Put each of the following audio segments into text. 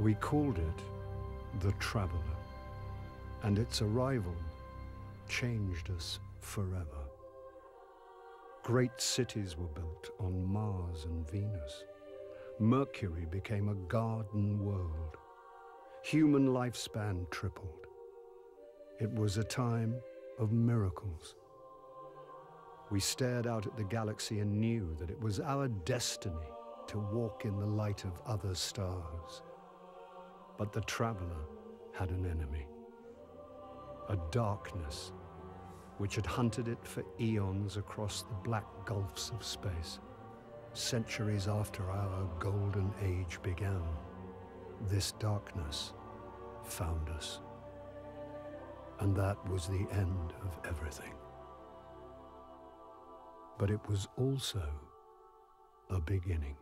We called it the Traveler, and its arrival changed us forever. Great cities were built on Mars and Venus. Mercury became a garden world. Human lifespan tripled. It was a time of miracles. We stared out at the galaxy and knew that it was our destiny to walk in the light of other stars. But the traveler had an enemy. A darkness which had hunted it for eons across the black gulfs of space. Centuries after our golden age began, this darkness found us. And that was the end of everything. But it was also a beginning.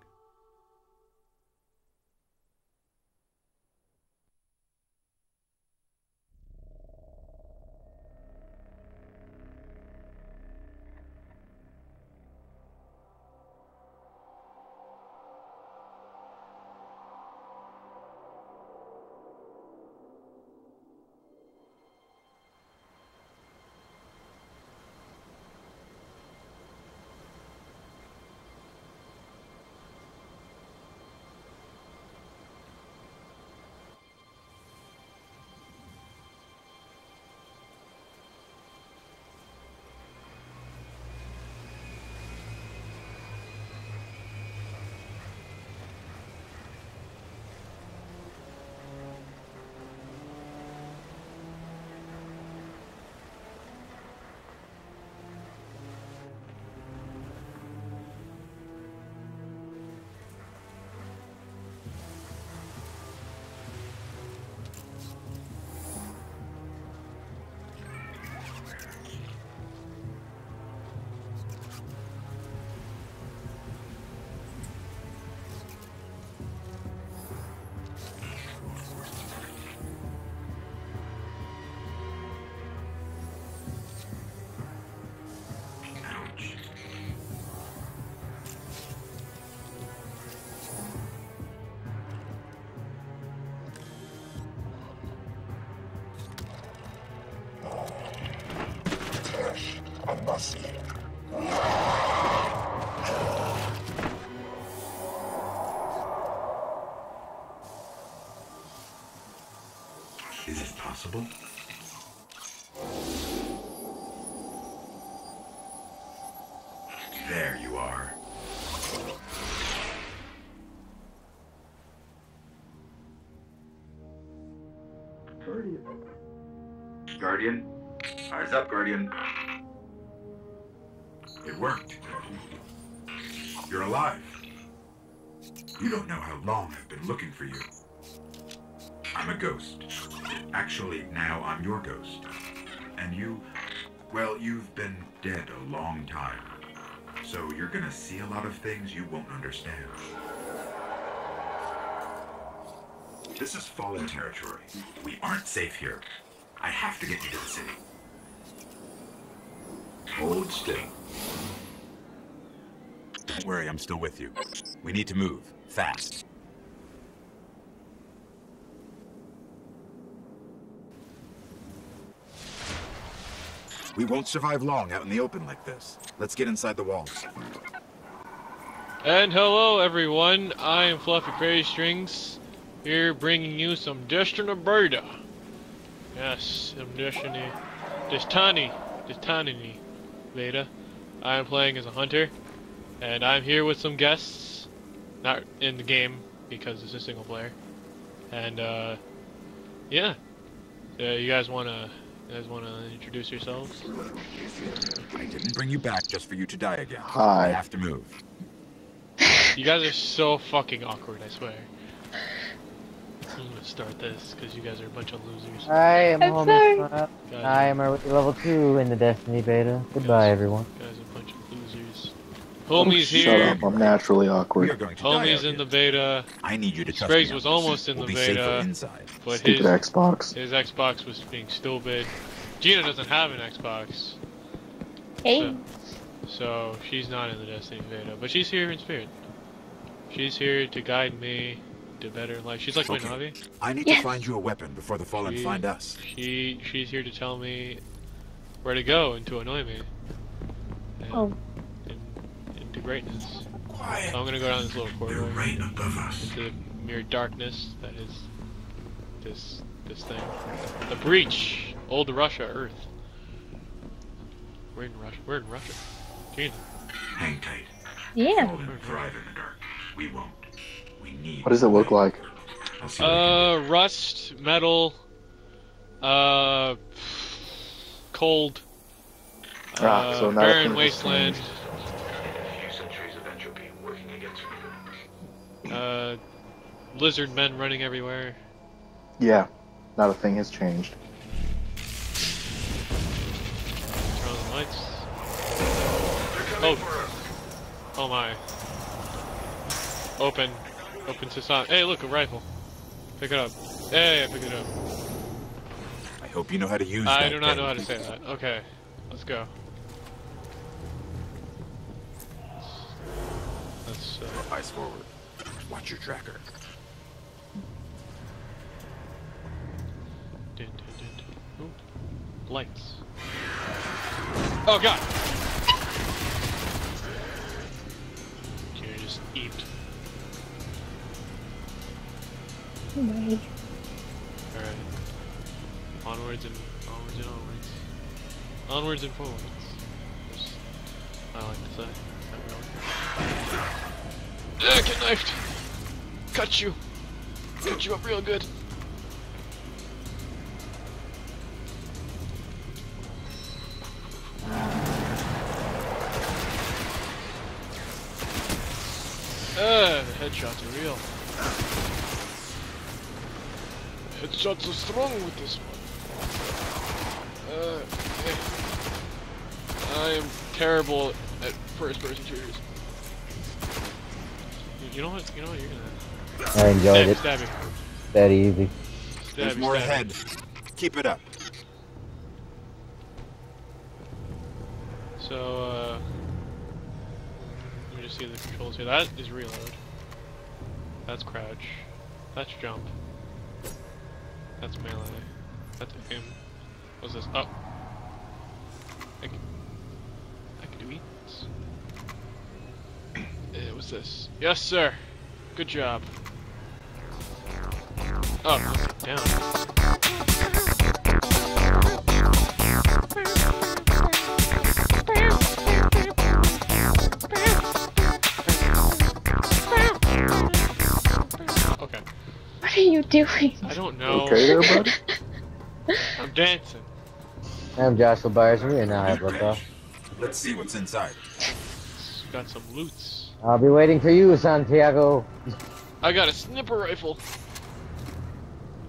Guardian? Eyes up, Guardian. It worked. You're alive. You don't know how long I've been looking for you. I'm a ghost. Actually, now I'm your ghost. And you, well, you've been dead a long time. So you're gonna see a lot of things you won't understand. This is fallen territory. We aren't safe here. I have to get you to the city. Hold still. Don't worry, I'm still with you. We need to move. Fast. We won't survive long out in the open like this. Let's get inside the walls. And hello everyone, I am Fluffy Crazy Strings, here bringing you some Destiny Beta. Yes, I'm nursing Destiny, Destiny, Destiny Beta. I am playing as a hunter, and I'm here with some guests, not in the game, because it's a single player. And, uh, yeah. Uh, you guys wanna, you guys wanna introduce yourselves? I didn't bring you back just for you to die again. Hi. I have to move. You guys are so fucking awkward, I swear. I'm gonna start this, because you guys are a bunch of losers. I'm I'm Homie sorry. Smile. Guys, I am already level 2 in the Destiny beta. Goodbye, Yes. everyone. guys are a bunch of losers. Homies Shut here. up, I'm naturally awkward. going to die Homies in the beta, I need you to trust Spriggs me on was this. almost in we'll be safer beta. inside. but Stupid his Xbox. his Xbox was being stupid. Gina doesn't have an Xbox, Hey, so she's not in the Destiny beta. But she's here in spirit. She's here to guide me did better. Like she's like Okay. my Navi. I need Yeah. to find you a weapon before the Fallen She- find us. She she's here to tell me where to go and to annoy me. And, Oh. and, into greatness. Quiet. So I'm gonna go down this little corridor. They're right above us. into the mere darkness that is this this thing. The breach. Old Russia, Earth. We're in Russia. We're in Russia. Jesus. Hang tight. Yeah. Fallen thrive in the dark. We won't. We need. What does it look like? I'll see what I can Uh, rust, metal, uh, cold, Ah, uh, so not barren wasteland, do. Few centuries of entropy working against me. uh, lizard men running everywhere. Yeah, not a thing has changed. Turn on the lights. Oh. Oh my. Open. Open to sound. Hey, look, a rifle. Pick it up. Hey, I picked it up. I hope you know how to use it. I that do not know how to say that. Okay, let's go. Let's, uh, Eyes forward. Watch your tracker. Dun, dun. Ooh. Lights. Oh god! Right. Alright. Onwards and onwards and onwards. Onwards and forwards. I like to say. Not really. Ah, get knifed! Cut you! Cut you up real good. Ah, the headshots are real. Headshots are strong with this one. Uh. I am terrible at first-person shooters. You- You know what? You know what? You're gonna I enjoyed stab, it. stab. That easy. Stab There's more stab ahead. Keep it up. So, uh, let me just see the controls here. That is reload. That's crouch. That's jump. That's melee. That's him. What's this? Oh. I can, I can do eats. Uh, what's this? Yes, sir. Good job. Oh, down. Okay. What are you doing? I don't. Okay there, buddy? I'm dancing. I'm Joshua Byers, and we are now at Liftoff. Let's see what's inside. Got some loots. I'll be waiting for you, Santiago. I got a sniper rifle.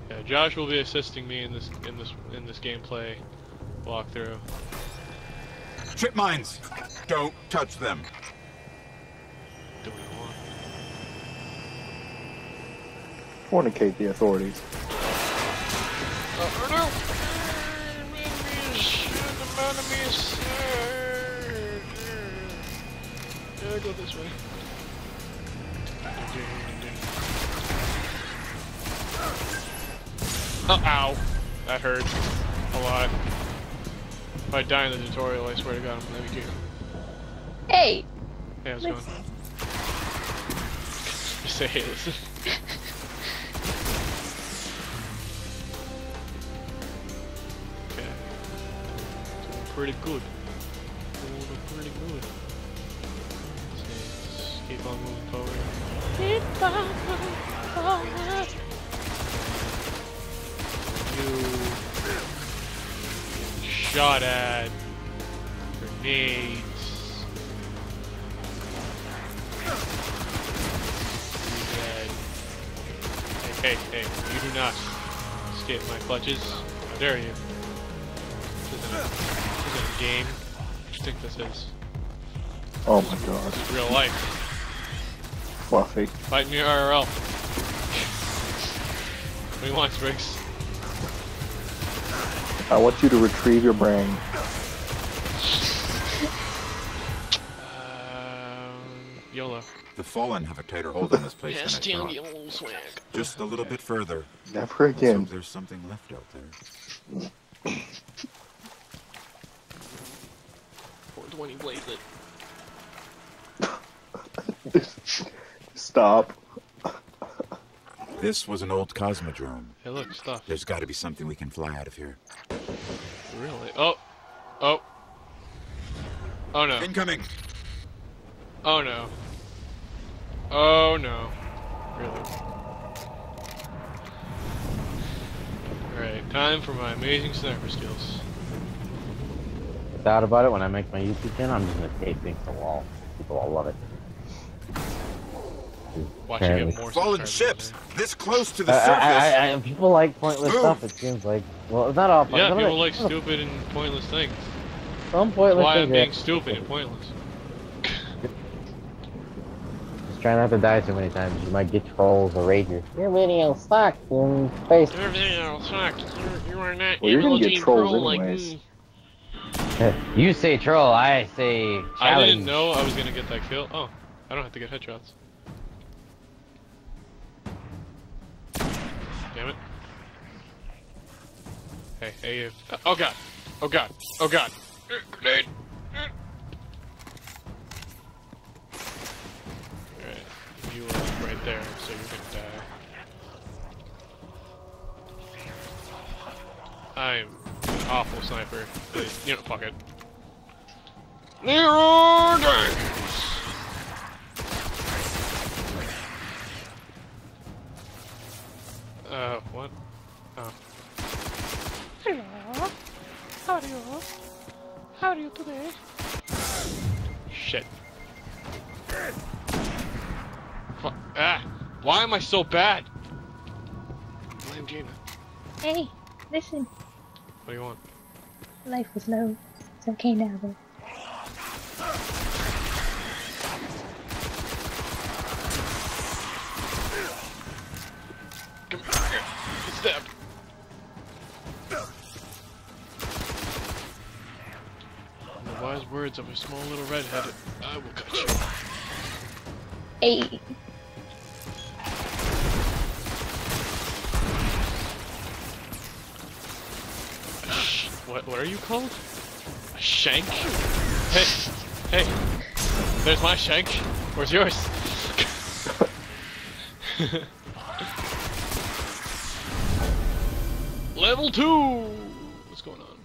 Yeah, Josh will be assisting me in this in this in this gameplay walkthrough. Trip mines. Don't touch them. Do we want? Fornicate the authorities. Go this way. Oh! That hurt a lot. If I die in the tutorial, I swear to God, I'm gonna be killed. Hey! Hey, how's it going? Say hey, listen. Pretty good. Doing pretty good. Let's see, let's keep on moving forward. You shot at grenades. You dead. Hey, hey, hey, you do not escape my clutches. How dare you? This isn't a, this isn't a game. What do you think this is? Oh my god. This is real life. Fluffy. Fight me IRL. What do you want, Spriggs? I want you to retrieve your brain. Um, YOLO. The Fallen have a tighter hold on this place Yes, than I thought. swag. Just a little bit further. Never again. there's something left out there. 420 blazelet. Stop. This was an old Cosmodrome. Hey, look, stuff. There's got to be something we can fly out of here. Really? Oh. Oh. Oh no. Incoming! Oh no. Oh no. Really? Alright, time for my amazing sniper skills. Thought about it when I make my YouTube channel. I'm just gonna tape things to the wall. People all love it. Watch you get more Fallen ships! on This close to the I, surface! I, I, I, people like pointless Move. stuff. It seems like. Well, it's not all. there. Yeah, people it- like stupid and pointless things. Some pointless Why I'm being stupid and pointless. Just try not to die too many times. You might get trolls or ragers. Your video sucks in space. Your video sucks. You, you are not Well, you're gonna able get to trolls troll like anyways. me. You say troll, I say challenge. I didn't know I was gonna get that kill. Oh, I don't have to get headshots. Damn it. Hey, hey, you. Oh god. Oh god. Oh god. Grenade. Alright. You uh, right there, so you're gonna die. I'm awful sniper. You know, fuck it. Leroy Jenkins! Uh, what? Oh. Hello. How are you? How are you today? Shit. Fu- ah! Why am I so bad? Blame Gina. Hey, listen. What do you want? Life was low. It's okay now, though. Come here. Get stabbed. In the wise words of a small little redhead, I will cut you. Hey, what, what are you called? A shank? Hey, hey, there's my shank. Where's yours? Level 2! What's going on?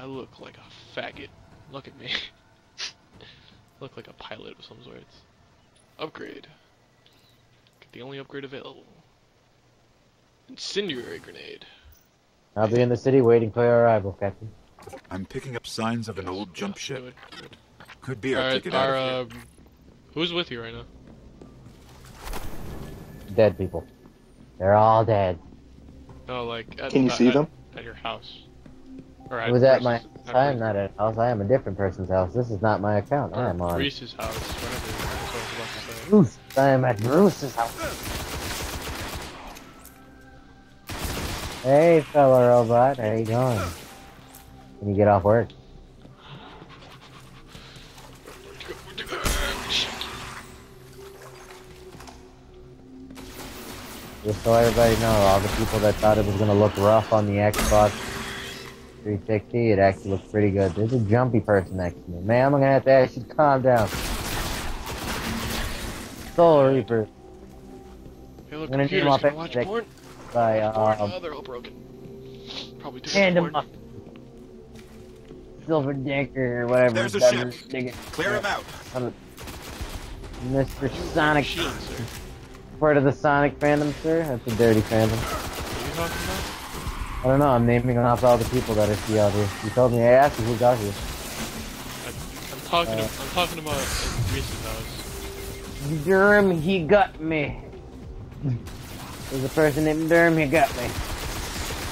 I look like a faggot. Look at me. look like a pilot of some sorts. Upgrade. Get the only upgrade available. Incendiary grenade. I'll be in the city waiting for your arrival, Captain. I'm picking up signs of an old jump ship. it, do. Could be our Alright, ticket out our, of here. um, who's with you right now? Dead people. They're all dead. No, like at, Can you at- see at- them? at your house. Or I was at my Reese's- I am not at house. I am a different person's house. This is not my account. I am on Bruce's house. Whatever. That's what I was about to say. Bruce. I am at Bruce's house. Hey, fellow robot. How you doing? Can you get off work? Just so everybody know, all the people that thought it was gonna look rough on the Xbox 360, it actually looks pretty good. There's a jumpy person next to me. Man, I'm gonna have to ask you to calm down. Soul Reaper Hey, look, I'm gonna name computers, can watch porn. By Porn. um, Oh, they're all broken. Probably too Hand much him porn. up. Silver Dicker or whatever. There's a ship. dig. Clear him out. Mr. Sonic, Machine, sir. part of the Sonic fandom, sir? That's a dirty fandom. What are you talking about? I don't know, I'm naming off all the people that I see out here. You told me, I asked you who's out here. I'm, I'm talking. Uh, I'm talking about in Reese's house. Durham, he got me. There's a person in Durham, he got me.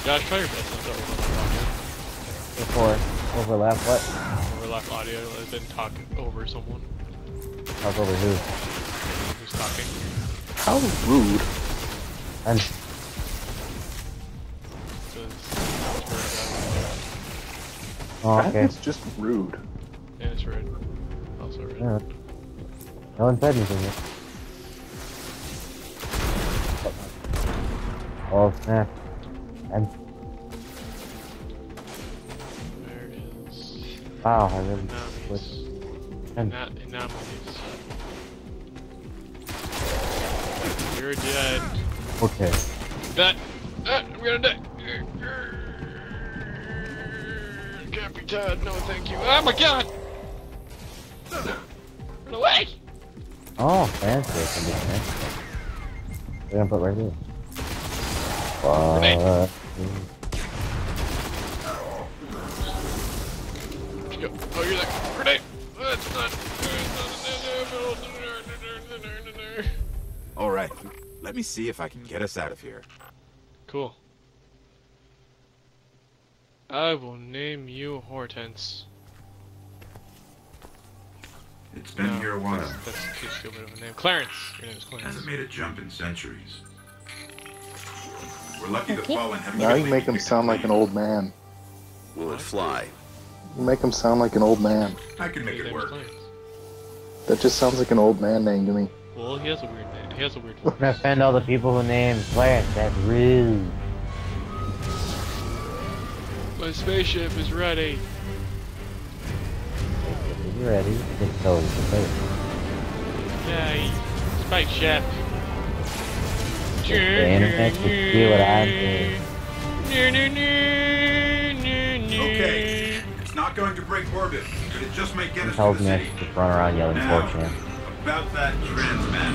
Josh, try your best not to overlap audio. Before, overlap, what? Overlap audio, and then talk over someone Talk over who? who's talking. How rude. I'm, it's, it's oh, okay. is just rude. rude. And it's rude. Also rude. Yeah. No one said anything yet. Oh snap. And There it is. wow, I really Anomalies. And- Not anomalies. You're dead. okay. That. Ah, I'm gonna die. Can't be dead. No, thank you. Oh my god! Run away! Oh, fancy. We're gonna put right here. Grenade. Let's go. Oh, you're there. Grenade! That's not. All right, let me see if I can get us out of here. Cool. I will name you Hortense. It's been No, here a while. That's, that's too stupid of a name. Clarence. Your name's Clarence. Hasn't made a jump in centuries. We're lucky the Okay. fallen haven't Now you make him sound like an old man. Will it fly? You make him sound like an old man. I can make it work. That just sounds like an old man name to me. Well, he has a weird name. He has a weird We're voice. gonna offend all the people who named Clarence. That's rude. My spaceship is ready. You ready? Just go. Just go. Yay. Spaceship. The internet can see what I'm doing. Okay, it's not going to break orbit, but it just might get He us tells to me the I city. should just run around yelling Now, 4chan. about that transmat.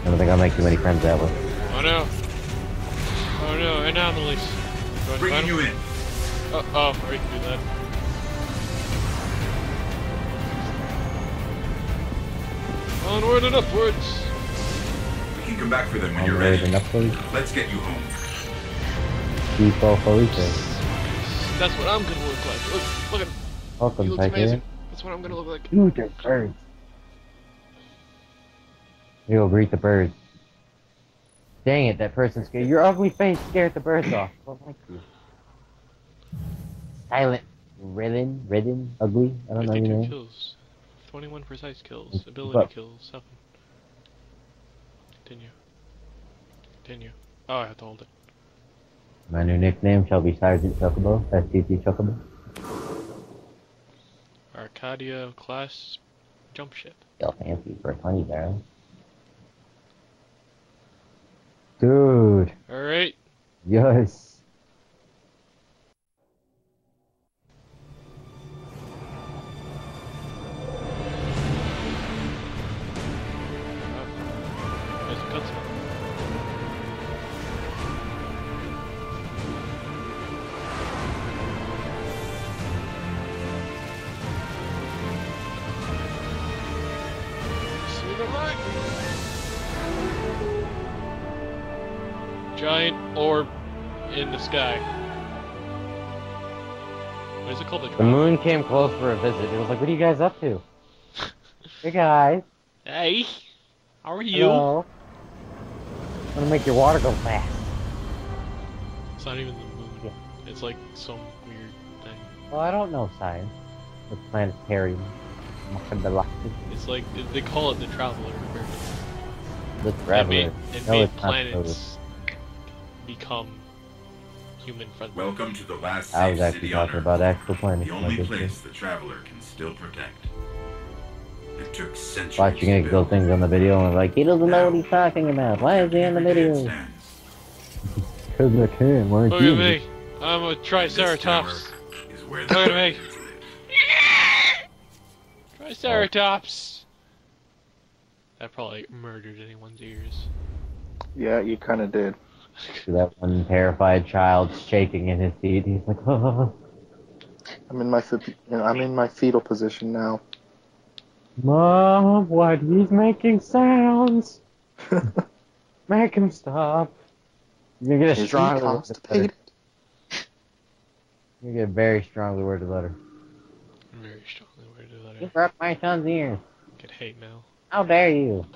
I don't think I'll make too many friends that way. Oh no. Oh no, anomalies. Go ahead Bringing you them. in. Oh, oh, I can do that. Onward and upwards. We can come back for them when I'm you're ready ready. enough. Let's get you home. People Felipe. That's what I'm gonna look like. Look, look at him. He Welcome, looks amazing. Tiger. That's what I'm gonna look like. Dude, they're birds. We will greet the birds. Dang it, that person scared. Your ugly face scared the birds off. I don't like you. Silent. Ridden, ridden, ugly. I don't know your name. kills. 21 precise kills. Ability but- kills. 7. Continue. Continue. Oh, I have to hold it. My new nickname shall be Sergeant Chocobo. STP Chocobo. Arcadia class jump ship. Feel fancy for a honey barrel. Dude, Alright. yes. The. What is it called? The moon came close for a visit. It was like, what are you guys up to? hey guys. Hey, how are you? Hello. I'm gonna make your water go fast. It's not even the moon. It's like some weird thing. Well, I don't know science. The planetarium. Galactic. It's like they call it the traveler. The it traveler. made, it No, made planets become human friendly. Welcome to the last I was actually city talking about actual planets. The my only place the traveler can still protect. It took centuries. Watching to it go build. things on the video and like, he doesn't know what he's talking about. Why is he in the Every day video? Because I can. Why aren't Look you? at me. I'm a triceratops. tower is where Look at me. humans. Triceratops. That probably murdered anyone's ears. Yeah, you kind of did. To that one terrified child shaking in his seat. He's like, oh, I'm in my fe- I'm in my fetal position now. Mom, what? He's making sounds. Make him stop. You're gonna get Is a he strongly worded letter. constipated? You're gonna get a very strongly worded letter. Very strongly worded letter. You letter. broke my son's ears. Get hate mail. How dare you?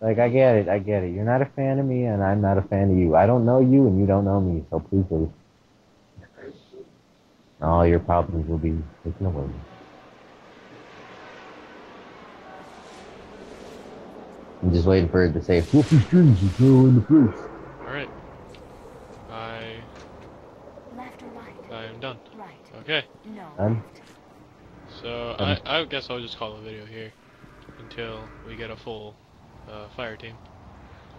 Like, I get it. I get it. You're not a fan of me, and I'm not a fan of you. I don't know you, and you don't know me, so please leave. All your problems will be taken away. I'm just waiting for it to say, Fluffy strings is still in the face. Alright. I... Left or right? I am done. Right. Okay. No. Done? So, um, I, I guess I'll just call the video here until we get a full uh, fire team.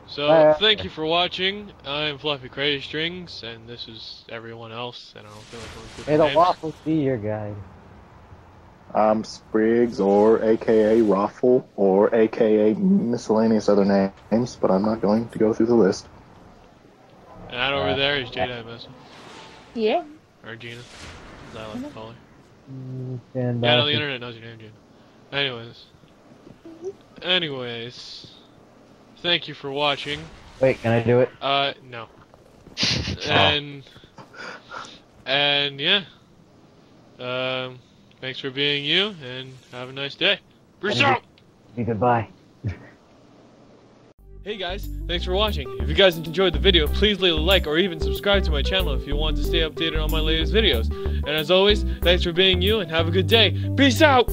So Uh, thank you for watching. I'm Fluffy Crazy Strings, and this is everyone else. And I don't feel like going through May the the waffles be your guide. I'm Spriggs, or AKA Raffle, or AKA miscellaneous other names, but I'm not going to go through the list. And that over there is Jada Mesa Yeah. or Gina, as I like to call her. Mm, Yeah, no, the internet knows your name, Gina. Anyways, anyways, thank you for watching. Wait, can I do it? Uh, no. And and yeah. Um, thanks for being you, and have a nice day. Peace out. Be goodbye. Hey guys, thanks for watching. If you guys enjoyed the video, please leave a like or even subscribe to my channel if you want to stay updated on my latest videos. And as always, thanks for being you and have a good day. Peace out!